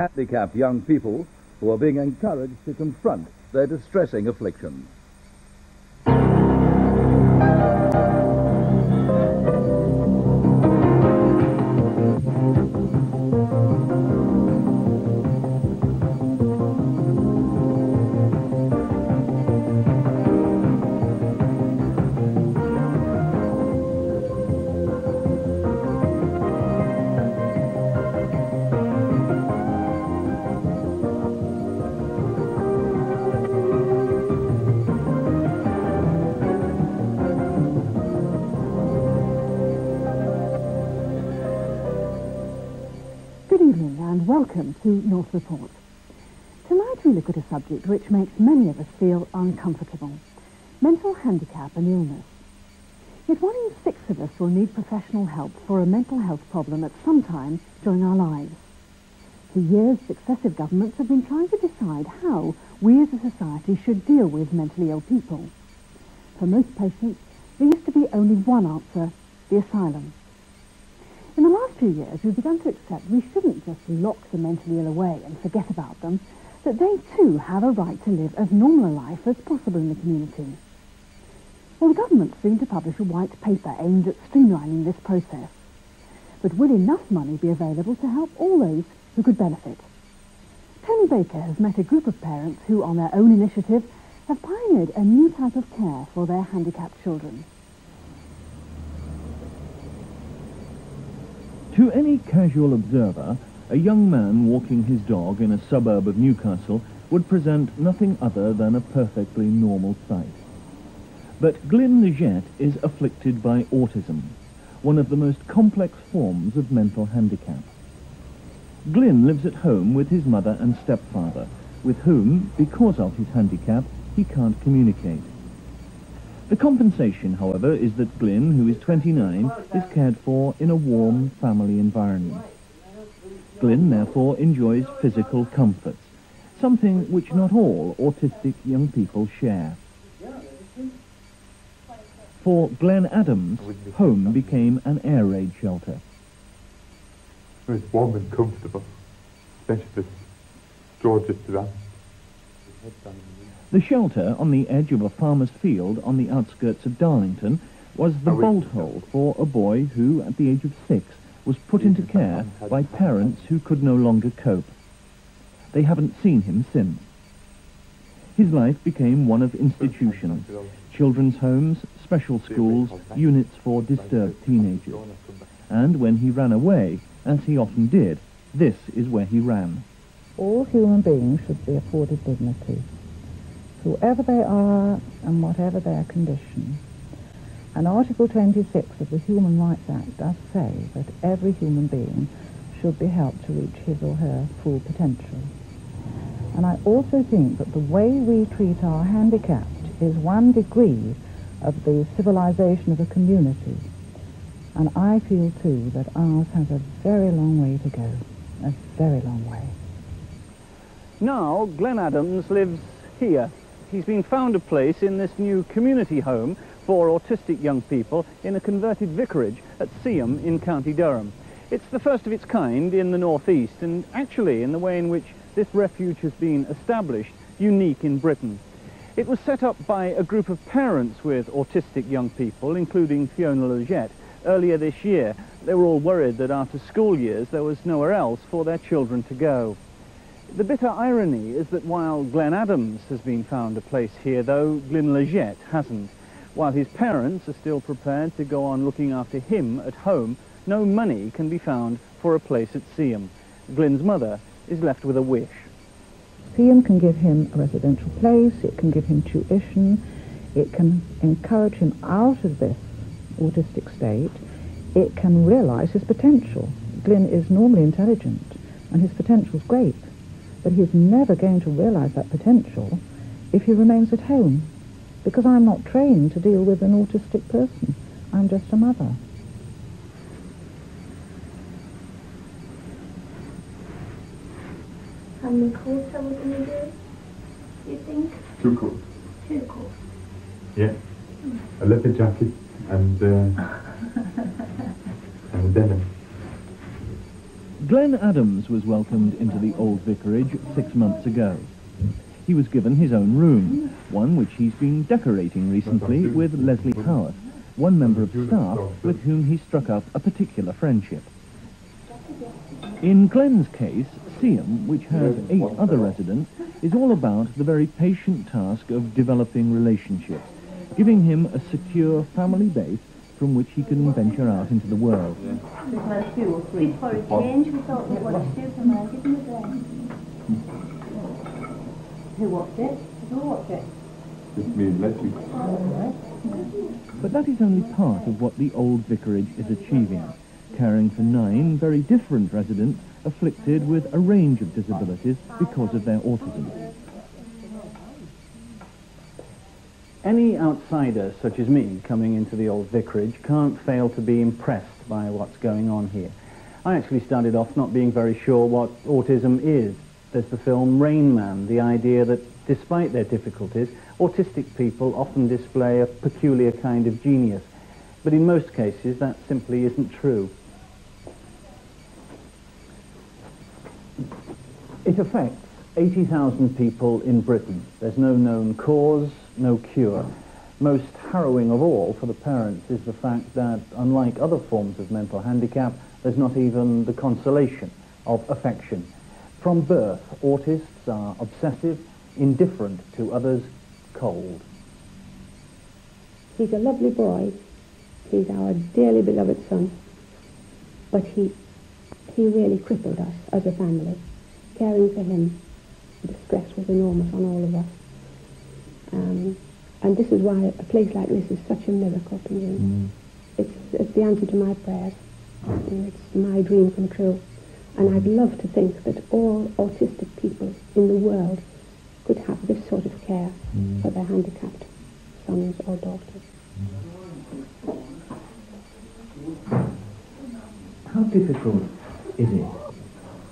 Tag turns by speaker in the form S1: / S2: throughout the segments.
S1: handicapped young people who are being encouraged to confront their distressing afflictions.
S2: Which makes many of us feel uncomfortable. Mental handicap and illness. Yet one in six of us will need professional help for a mental health problem at some time during our lives. For years, successive governments have been trying to decide how we as a society should deal with mentally ill people. For most patients, there used to be only one answer, the asylum. In the last few years, we've begun to accept we shouldn't just lock the mentally ill away and forget about them, that they too have a right to live as normal a life as possible in the community. Well, the government soon to publish a white paper aimed at streamlining this process. But will enough money be available to help all those who could benefit? Tony Brooker has met a group of parents who, on their own initiative, have pioneered a new type of care for their handicapped children.
S3: To any casual observer, a young man walking his dog in a suburb of Newcastle would present nothing other than a perfectly normal sight. But Glyn Leggett is afflicted by autism, one of the most complex forms of mental handicap. Glyn lives at home with his mother and stepfather, with whom, because of his handicap, he can't communicate. The compensation, however, is that Glyn, who is 29, is cared for in a warm family environment. Glyn, therefore, enjoys physical comforts, something which not all autistic young people share. For Glenn Adams, home became an air raid shelter.
S4: It's warm and comfortable, especially this just around.
S3: The shelter on the edge of a farmer's field on the outskirts of Darlington was the bolt hole for a boy who, at the age of six, was put into care by parents who could no longer cope. They haven't seen him since. His life became one of institutions, children's homes, special schools, units for disturbed teenagers. And when he ran away, as he often did, this is where he ran.
S5: All human beings should be afforded dignity, whoever they are and whatever their condition. And Article 26 of the Human Rights Act does say that every human being should be helped to reach his or her full potential. And I also think that the way we treat our handicapped is one degree of the civilization of a community. And I feel too that ours has a very long way to go, a very long way.
S6: Now, Glenn Adams lives here. He's been found a place in this new community home for autistic young people in a converted vicarage at Seaham in County Durham. It's the first of its kind in the northeast and actually in the way in which this refuge has been established, unique in Britain. It was set up by a group of parents with autistic young people, including Fiona Leggett, earlier this year. They were all worried that after school years there was nowhere else for their children to go. The bitter irony is that while Glenn Adams has been found a place here, though, Glyn Leggett hasn't. While his parents are still prepared to go on looking after him at home, no money can be found for a place at Seaham. Glyn's mother is left with a wish.
S5: Seaham can give him a residential place, it can give him tuition, it can encourage him out of this autistic state, it can realise his potential. Glyn is normally intelligent and his potential is great, but he's never going to realise that potential if he remains at home, because I'm not trained to deal with an autistic person. I'm just a mother.
S7: How many courts are we going to do? You think?
S4: Two coats.
S7: Two courts.
S4: Yeah. A leather jacket and uh, and a denim.
S3: Glenn Adams was welcomed into the old vicarage six months ago. He was given his own room, one which he's been decorating recently with Leslie Howarth, one member of staff with whom he struck up a particular friendship. In Glenn's case, Seaham, which has eight other residents, is all about the very patient task of developing relationships, giving him a secure family base from which he can venture out into the world.
S7: Who watched it? Who watched it?
S3: But that is only part of what the old vicarage is achieving, caring for nine very different residents afflicted with a range of disabilities because of their autism.
S6: Any outsider, such as me, coming into the old vicarage can't fail to be impressed by what's going on here. I actually started off not being very sure what autism is. There's the film Rain Man, the idea that despite their difficulties, autistic people often display a peculiar kind of genius. But in most cases, that simply isn't true. It affects 80,000 people in Britain. There's no known cause, no cure. Most harrowing of all for the parents is the fact that, unlike other forms of mental handicap, there's not even the consolation of affection. From birth, autists are obsessive, indifferent to others, cold.
S8: He's a lovely boy. He's our dearly beloved son. But he, he really crippled us as a family. Caring for him, the stress was enormous on all of us. Um, and this is why a place like this is such a miracle to me. It's, it's the answer to my prayers. And it's my dream come true. And I'd love to think that all autistic people in the world could have this sort of care mm. for their handicapped sons or daughters.
S9: How difficult is it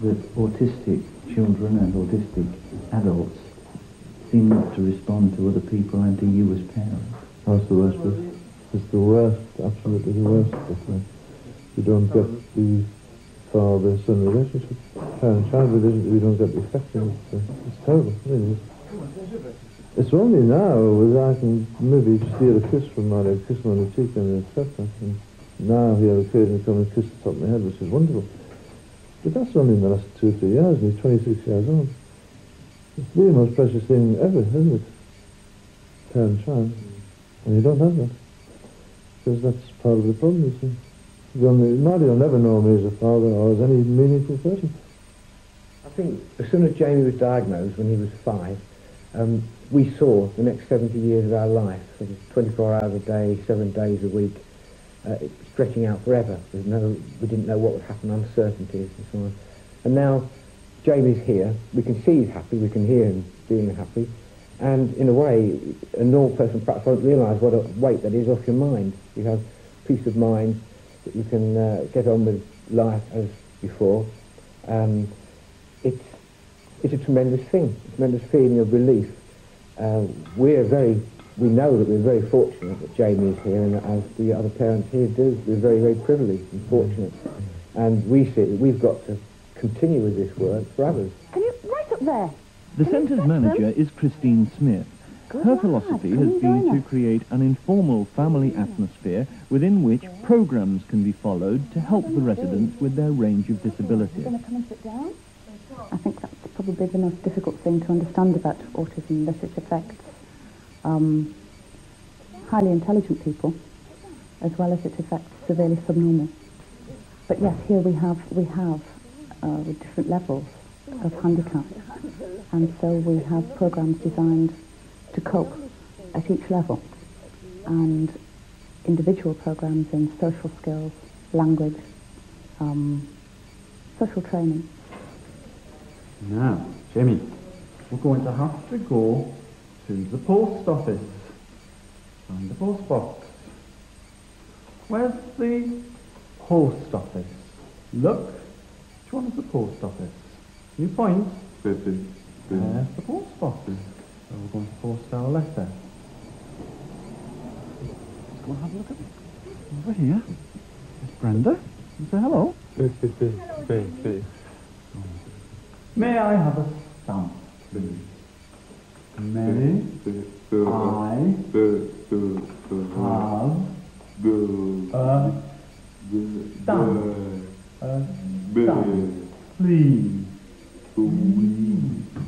S9: that autistic children and autistic adults seem not to respond to other people and to you as parents?
S10: That's the worst. It's the worst, absolutely the worst. You don't get the father-son relationship. Parent-child relationship, we don't get the affection. It's, uh, it's terrible, really. It's only now that I can maybe steal a kiss from Mario, kiss him on the cheek and that. And now he'll occasionally come and kiss the top of my head, which is wonderful. But that's only in the last two or three years, and he's 26 years old. It's the most precious thing ever, isn't it? Parent-child. And you don't have that. Because that's part of the problem, you see. Mario will never know me as a father or as any meaningful person.
S11: I think as soon as Jamie was diagnosed when he was five, um, we saw the next 70 years of our life, which is 24 hours a day, seven days a week, uh, stretching out forever. There's no, we didn't know what would happen, uncertainties and so on. And now Jamie's here, we can see he's happy, we can hear him being happy, and in a way, a normal person perhaps won't realise what a weight that is off your mind. You have peace of mind that you can uh, get on with life as before. Um, it's, it's a tremendous thing, a tremendous feeling of relief. Uh, we're very, we know that we're very fortunate that Jamie is here, and as the other parents here do, we're very, very privileged and fortunate. And we see that we've got to continue with this work for others.
S2: Can you, right up there?
S3: The
S2: Can
S3: centre's
S2: touch them?
S3: manager is Christine Smith.
S2: Good
S3: Her philosophy has been to create an informal family atmosphere within which programs can be followed to help the residents with their range of disabilities.
S2: Going to come and sit down?
S12: I think that's probably the most difficult thing to understand about autism, that it affects um, highly intelligent people as well as it affects severely subnormal. But yes, here we have we have uh, different levels of handicap, and so we have programs designed to cope at each level, and individual programs in social skills, language, um, social training.
S9: Now, Jimmy, we're going to have to go to the post office. Find the post box. Where's the post office? Look, which one is the post office? You point.
S4: There's the, the,
S9: There's the post box. So we're going to post our letter. Let's go and have a look at it. Over here. There's Brenda. Say hello. hello May I have a stamp, please? May I have a stamp? A stamp, please.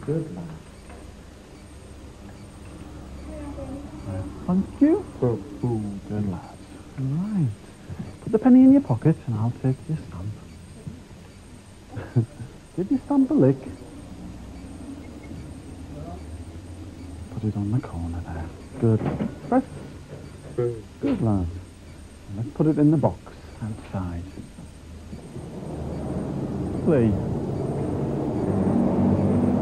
S9: Good lad. Thank you. Good lad. Right. Put the penny in your pocket and I'll take your stamp. Give your stamp a lick. Put it on the corner there. Good. Press. Good lad. Let's put it in the box outside. Please.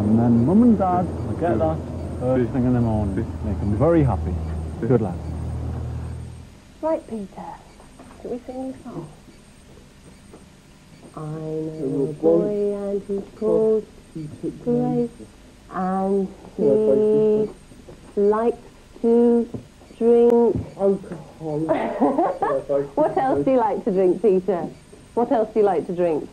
S9: And then mum and dad will get that first thing in the morning. Make them very happy. Good lad.
S8: Right, Peter. Shall we sing a song? I know a boy and he's called Grace and he likes to drink alcohol. what else do you like to drink, Peter? What else do you like to drink?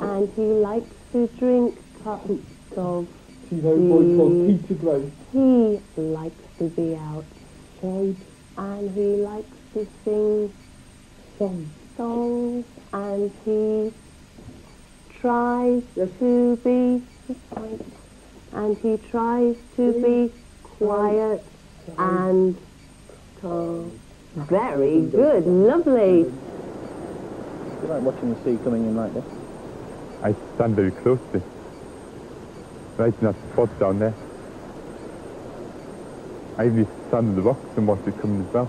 S8: And he likes to drink cups of
S10: He's our boy called
S8: tea.
S10: Peter Grace.
S8: He likes to be outside and he likes to sing songs, songs and he tries to be quiet and he tries to be quiet and calm. Very good, lovely.
S6: Do you like watching the sea coming in like this?
S4: I stand very close to it. Right in that spot down there. I even stand on the rocks and watch it coming as well.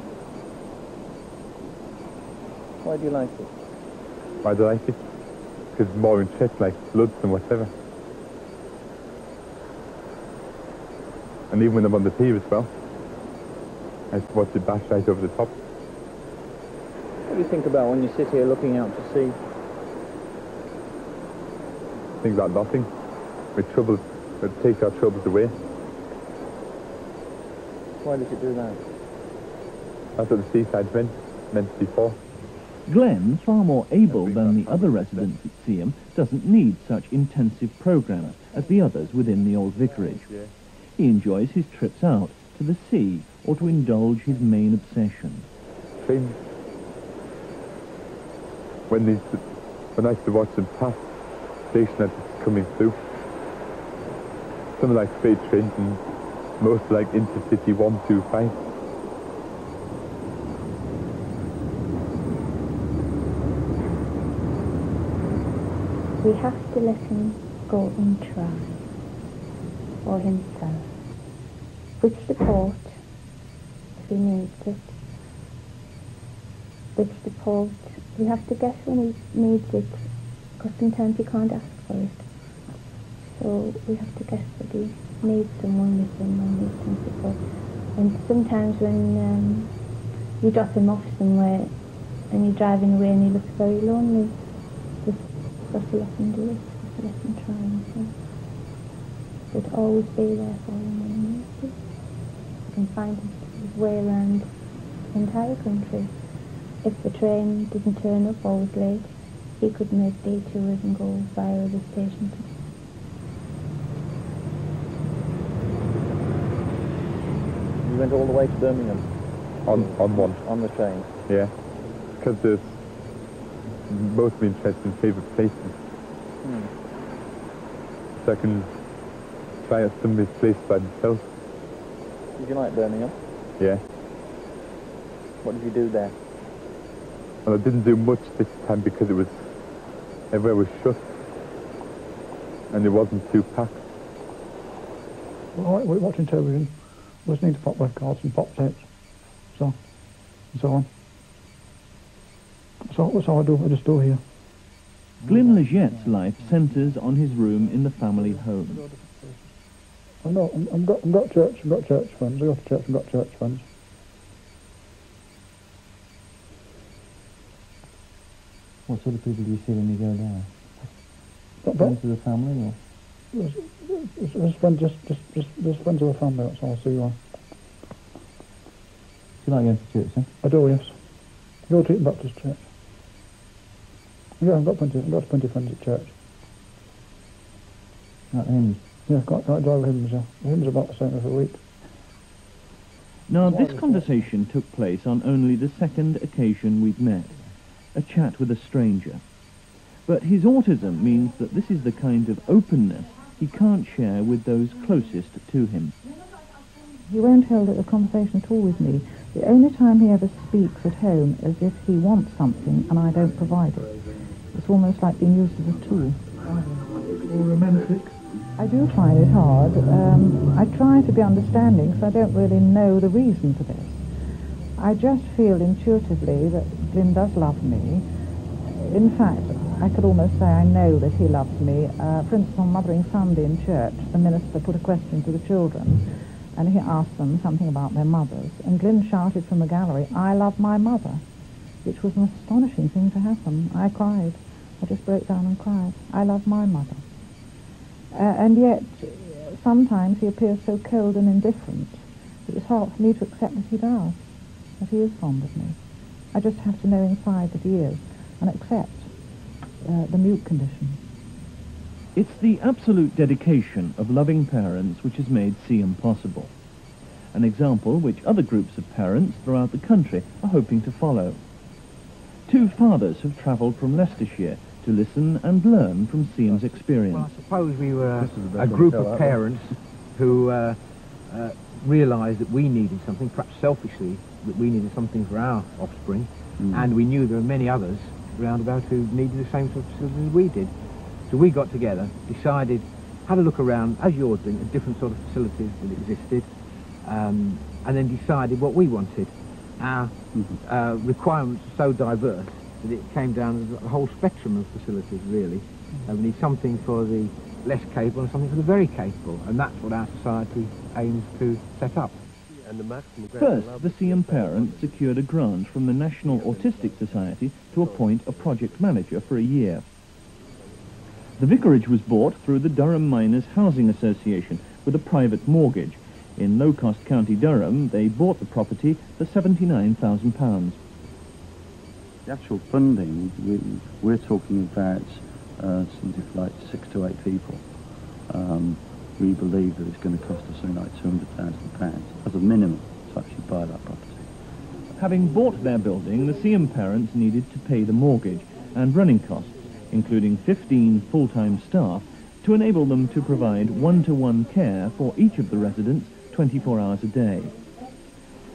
S6: Why do you like it?
S4: Why do I like it? Because it's more interest like floods and whatever. And even when I'm on the pier as well, I just watch it bash right over the top.
S6: What do you think about when you sit here looking out to sea?
S4: Things like nothing. With troubles, it takes our troubles away.
S6: Why does it do that?
S4: That's what the seaside's meant, meant before.
S3: Glenn, far more able than the other residents at Seaham, doesn't need such intensive programs as the others within the old vicarage. He enjoys his trips out to the sea or to indulge his main obsession.
S4: Trains. When these, when I used to watch them pass, station that's coming through. Some are like freight trains and most like Intercity 125.
S13: We have to let him go and try for himself. Which support, if he needs it. Which support, we have to guess when he needs it, because sometimes he can't ask for it. So we have to guess that he needs someone with him or needs some. And sometimes when um, you drop him off somewhere and you're driving away and he looks very lonely, just got let him do it, got to let him try himself. But always be there for him when he needs it. He can find his way around the entire country. If the train didn't turn up or was late, he could make detours and go via other stations.
S6: Went all the way to Birmingham
S4: On, on one.
S6: on the train.
S4: Yeah. Because there's mostly interested in favourite places.
S6: Hmm.
S4: So I can try out some of these places by themselves.
S6: Did you like Birmingham?
S4: Yeah.
S6: What did you do there?
S4: Well, I didn't do much this time because it was everywhere was shut and it wasn't too packed.
S14: Well, we're watching television, listening to pop records and pop tapes, so and so on. So that's all I do. I just do here.
S3: Glyn Leggett's life centres on his room in the family home.
S14: I know. I'm, I'm got. I'm got church. I've got church friends. I go to church. I've got church friends.
S9: What sort of people do you see when you go there? Friends of the family or?
S14: There's. Just, just, just, friends of the family. That's all I see you on.
S9: Do you like going to church then?
S14: I do. Yes. I go to Baptist Church. Yeah, I've got plenty, I've got plenty of friends at church.
S9: At hymns?
S14: Yeah, I've got, got drive hymns, yeah. The hymns are about the same every week.
S3: Now, this conversation took place on only the second occasion we've met, a chat with a stranger. But his autism means that this is the kind of openness he can't share with those closest to him.
S5: He won't hold a conversation at all with me. The only time he ever speaks at home is if he wants something and I don't provide it. It's almost like being used as a tool.
S14: romantic.
S5: I do find it hard. Um, I try to be understanding because I don't really know the reason for this. I just feel intuitively that Glyn does love me. In fact, I could almost say I know that he loves me. Uh, for instance, on Mothering Sunday in church, the minister put a question to the children and he asked them something about their mothers. And Glyn shouted from the gallery, I love my mother, which was an astonishing thing to happen. I cried. I just broke down and cried. I love my mother. Uh, and yet, sometimes he appears so cold and indifferent that it's hard for me to accept that he does, that he is fond of me. I just have to know inside that he is and accept uh, the mute condition.
S3: It's the absolute dedication of loving parents which has made Seaham possible. An example which other groups of parents throughout the country are hoping to follow. Two fathers have travelled from Leicestershire to listen and learn from Seaham's experience.
S11: I Suppose we were a,
S3: This is the best
S11: a
S3: one
S11: group of parents who uh, uh, realised that we needed something, perhaps selfishly, that we needed something for our offspring,
S3: Mm.
S11: and we knew there were many others round about who needed the same sort of facilities as we did. So we got together, decided, had a look around, as you're doing, at different sort of facilities that existed, um, and then decided what we wanted. Our uh, requirements are so diverse that it came down to a whole spectrum of facilities, really. Uh, we need something for the less capable and something for the very capable, and that's what our society aims to set up.
S10: And the maximum
S3: First, the Seaham parents secured a grant from the National Autistic Society to appoint a project manager for a year. The vicarage was bought through the Durham Miners Housing Association with a private mortgage. In low-cost County Durham, they bought the property for £79,000.
S15: The actual funding, we, we're talking about uh, something like six to eight people. Um, we believe that it's going to cost us something like £200,000 as a minimum to actually buy that property.
S3: Having bought their building, the Seaham parents needed to pay the mortgage and running costs, including 15 full-time staff, to enable them to provide one-to-one care for each of the residents 24 hours a day.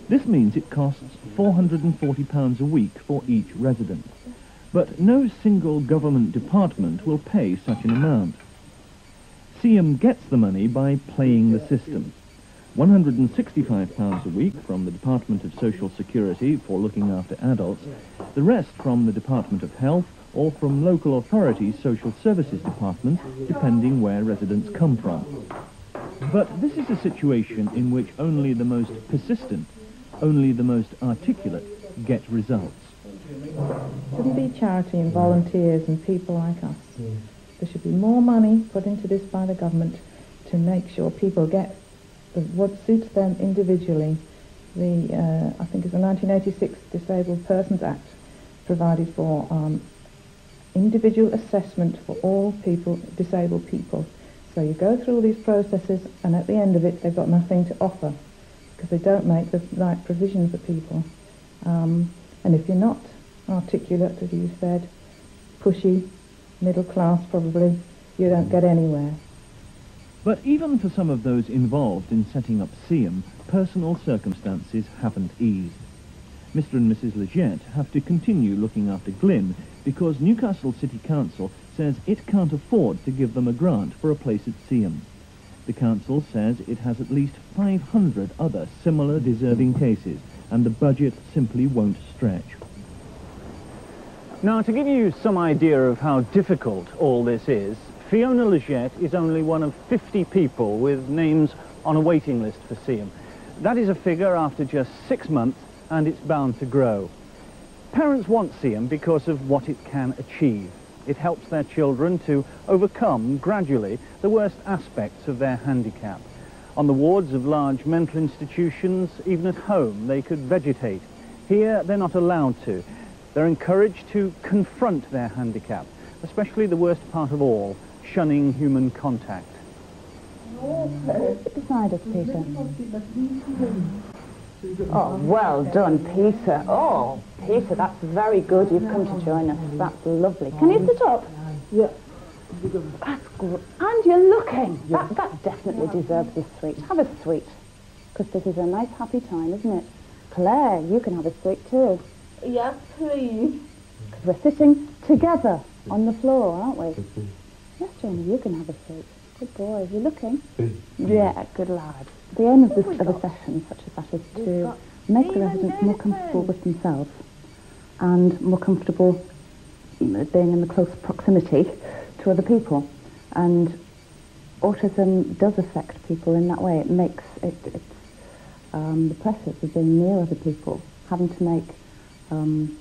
S3: This means it costs £440 a week for each resident. But no single government department will pay such an amount. Seaham gets the money by playing the system. £165 a week from the Department of Social Security for looking after adults, the rest from the Department of Health or from local authorities' social services departments, depending where residents come from. But this is a situation in which only the most persistent, only the most articulate get results.
S5: shouldn't be charity and volunteers and people like us. There should be more money put into this by the government to make sure people get the, what suits them individually. The, uh, I think it's the 1986 Disabled Persons Act provided for um, individual assessment for all people, disabled people. So you go through all these processes and at the end of it they've got nothing to offer because they don't make the right provision for people. Um, and if you're not articulate, as you said, pushy, middle class probably, you don't get anywhere.
S3: But even for some of those involved in setting up Seaham, personal circumstances haven't eased. Mr and Mrs Leggett have to continue looking after Glyn because Newcastle City Council says it can't afford to give them a grant for a place at Seaham. The council says it has at least 500 other similar deserving cases and the budget simply won't stretch.
S6: Now, to give you some idea of how difficult all this is, Fiona Leggett is only one of 50 people with names on a waiting list for Seaham. That is a figure after just six months, and it's bound to grow. Parents want Seaham because of what it can achieve. It helps their children to overcome, gradually, the worst aspects of their handicap. On the wards of large mental institutions, even at home, they could vegetate. Here, they're not allowed to. They're encouraged to confront their handicap, especially the worst part of all, shunning human contact.
S12: Sit beside us, Peter. Oh, well done, Peter. Oh, Peter, that's very good. You've come to join us. That's lovely. Can you sit up?
S10: Yeah.
S12: That's good. And you're looking. That, that definitely deserves a sweet. Have a sweet. Because this is a nice, happy time, isn't it? Claire, you can have a sweet too.
S7: Yes, please.
S12: Because we're sitting together on the floor, aren't we? Yes, Jamie, you can have a seat. Good boy. Are You looking? Yeah, good lad. The aim of, this, of a session such as that is to make the residents more comfortable with themselves and more comfortable being in the close proximity to other people. And autism does affect people in that way. It makes it, it's um, the pressures of being near other people, having to make um,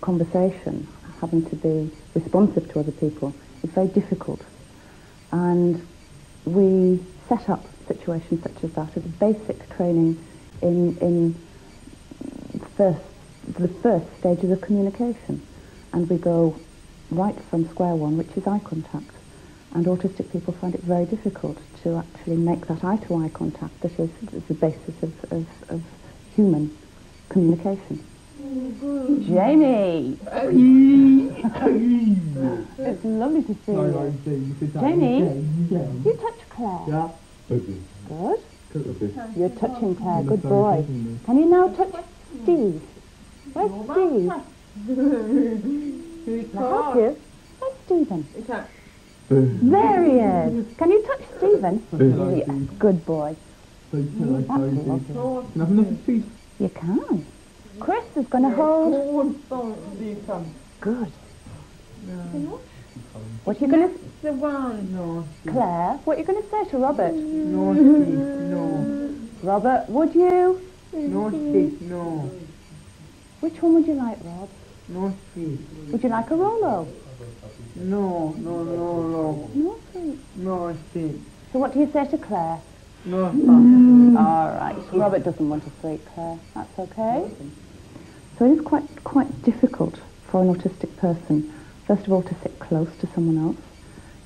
S12: conversation, having to be responsive to other people is very difficult. And we set up situations such as that as a basic training in, in first, the first stages of communication. And we go right from square one, which is eye contact. And autistic people find it very difficult to actually make that eye-to-eye contact that is, is the basis of, of, of human communication. Jamie! it's lovely to see you. Jamie, you touch Claire.
S10: Yeah.
S12: Good. You're touching Claire. Good boy. Can you now touch Steve? Where's Steve? Now help you. Where's Stephen? There he is. Can you touch Stephen? Yes. Good boy. That's lovely. You can. Chris is going to hold. Good. What are you going to...
S7: The one. No.
S12: Claire, what are you going to say to Robert?
S7: No, no.
S12: Robert, would you?
S7: No,
S12: no. Which one would you like, Rob?
S7: No,
S12: Would you like a Rolo?
S7: No, no, no, no.
S12: No, sweet.
S7: No, see.
S12: So what do you say to Claire?
S7: No,
S12: All right. Robert doesn't want a sweet Claire. That's okay. So it is quite quite difficult for an autistic person, first of all, to sit close to someone else.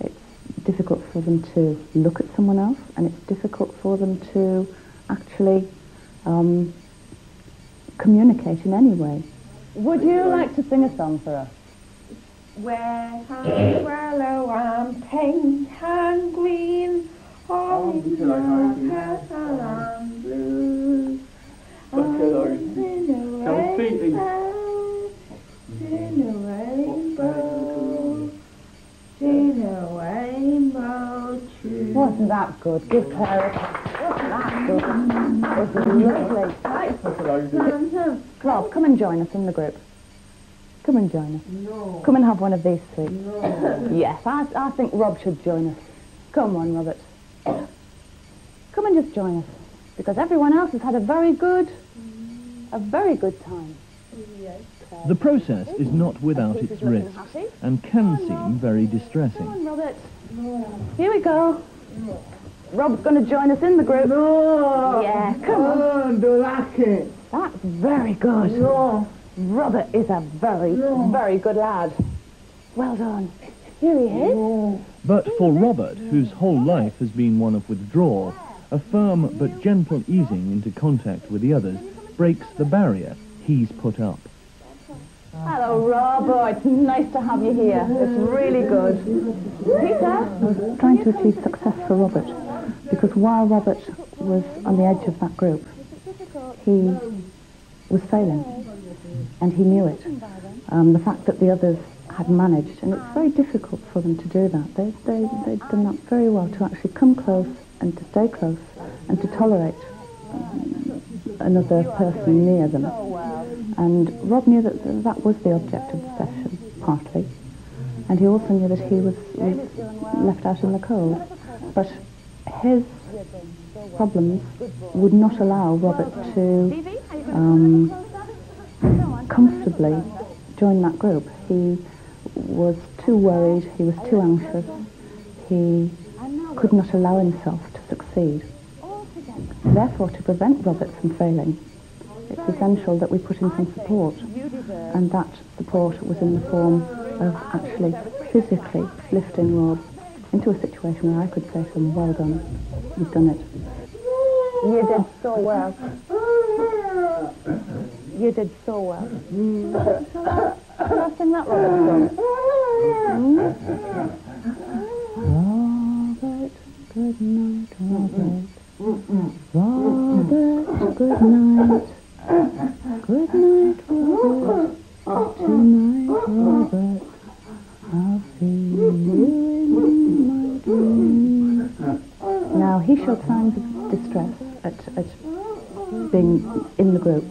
S12: It's difficult for them to look at someone else, and it's difficult for them to actually um, communicate in any way. Would you like to sing a song for us?
S7: Where I'm swallow, I'm pink and green. Oh, castle I'm blue. I'm in a rainbow, in a rainbow, in a rainbow too.
S12: Wasn't that good? Give Claire Wasn't that good? It was lovely. Mm-hmm. Rob, come and join us in the group. Come and join us.
S7: No.
S12: Come and have one of these sweets.
S7: No.
S12: Yes, I, I think Rob should join us. Come on, Robert. Come and just join us. Because everyone else has had a very good, a very good time.
S3: The process is not without its risks and can seem very distressing.
S12: Come on, Robert. Here we go. Rob's going to join us in the group.
S7: No.
S12: Yeah, come on.
S7: Don't like it.
S12: That's very good.
S7: No.
S12: Robert is a very,
S7: No.
S12: very good lad. Well done. Here he is.
S3: But for Robert, whose whole life has been one of withdrawal, a firm but gentle easing into contact with the others breaks the barrier he's put up.
S12: Hello, Rob. Oh, it's nice to have you here. It's really good. Peter? I was trying to achieve success for Robert because while Robert was on the edge of that group, he was failing and he knew it. Um, the fact that the others had managed, and it's very difficult for them to do that. They, they, they'd done that very well to actually come close and to stay close and to tolerate um, another person near them. And Rob knew that that was the object of the session, partly. And he also knew that he was, was left out in the cold. But his problems would not allow Robert to um, comfortably join that group. He was too worried, he was too anxious, he could not allow himself to succeed. Therefore, to prevent Robert from failing, it's essential that we put in some support. And that support was in the form of actually physically lifting Rob into a situation where I could say to him, well done, you've done it.
S13: You did so well. You did so well. Can I sing that, Robert?
S5: Robert, good night, Robert. Robert, good night. Good night, Robert. Tonight, Robert. I'll see you in my dreams.
S12: Now, he showed signs of distress at, at being in the group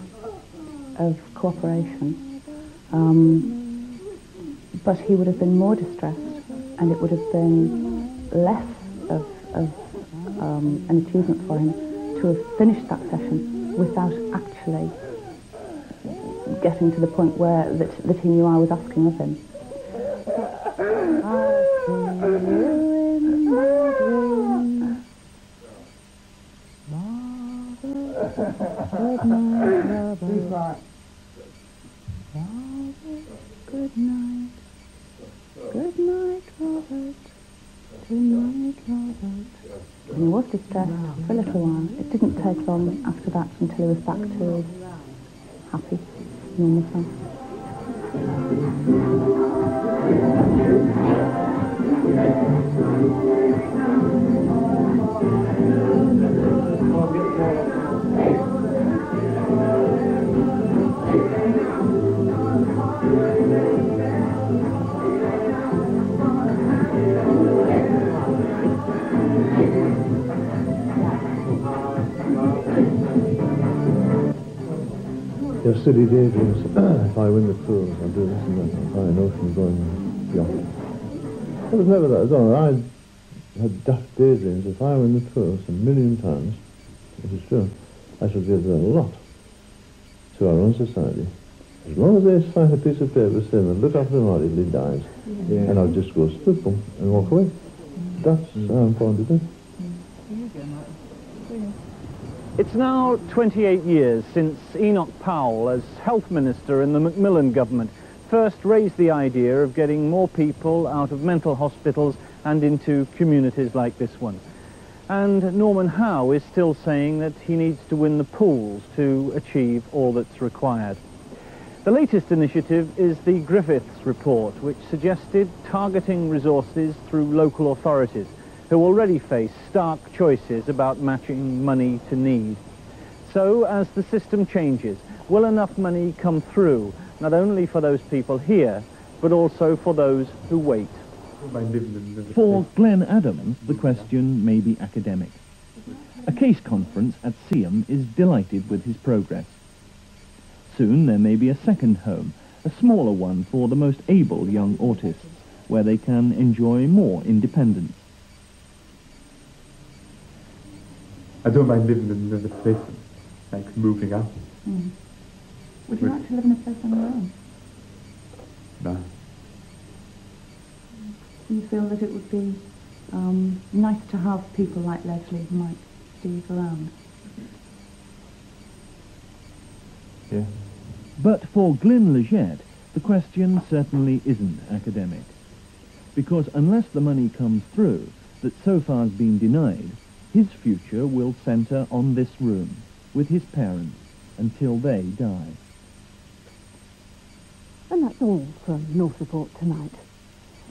S12: of cooperation, um, but he would have been more distressed and it would have been less of, of um, an achievement for him to have finished that session without actually getting to the point where that, that he knew I was asking of him. Back to happy, normal self.
S10: Silly daydreams. Ah, if I win the cruise, I'll do this and that. I'll buy an ocean-going yacht. It was never that at all. I had daft daydreams. If I win the cruise a million times, which is true, I should give a lot to our own society. As long as they sign a piece of paper saying that look after him or he dies,
S11: Yeah.
S10: and I'll just go split boom and walk away. That's how important it is.
S6: It's now 28 years since Enoch Powell, as health minister in the Macmillan government, first raised the idea of getting more people out of mental hospitals and into communities like this one. And Norman Howe is still saying that he needs to win the pools to achieve all that's required. The latest initiative is the Griffiths report, which suggested targeting resources through local authorities who already face stark choices about matching money to need. So, as the system changes, will enough money come through, not only for those people here, but also for those who wait?
S3: For Glenn Adams, the question may be academic. A case conference at Seaham is delighted with his progress. Soon there may be a second home, a smaller one for the most able young autists, where they can enjoy more independence.
S4: I don't mind living in another place, like moving out.
S12: Mm. Would you like to live in a place on your own?
S4: No.
S12: Do you feel that it would be um, nice to have people like Leslie and like Steve around?
S10: Yeah.
S3: But for Glyn Leggett, the question certainly isn't academic. Because unless the money comes through that so far has been denied, his future will centre on this room with his parents until they die.
S2: And that's all from North Report tonight.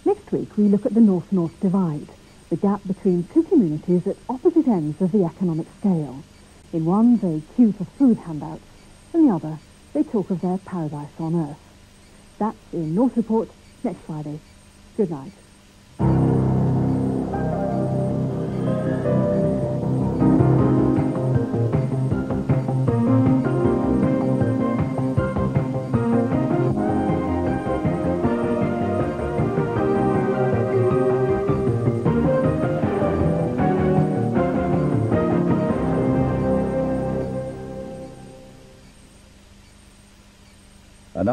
S2: Next week we look at the North-North divide, the gap between two communities at opposite ends of the economic scale. In one they queue for food handouts, in the other they talk of their paradise on earth. That's in North Report next Friday. Good night.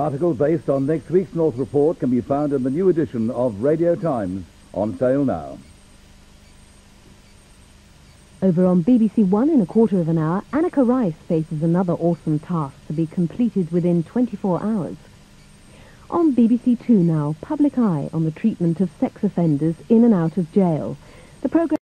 S1: Article based on next week's North Report can be found in the new edition of Radio Times, on sale now.
S16: Over on BBC One in a quarter of an hour, Anneka Rice faces another awesome task to be completed within 24 hours. On BBC Two now, Public Eye on the treatment of sex offenders in and out of jail. The programme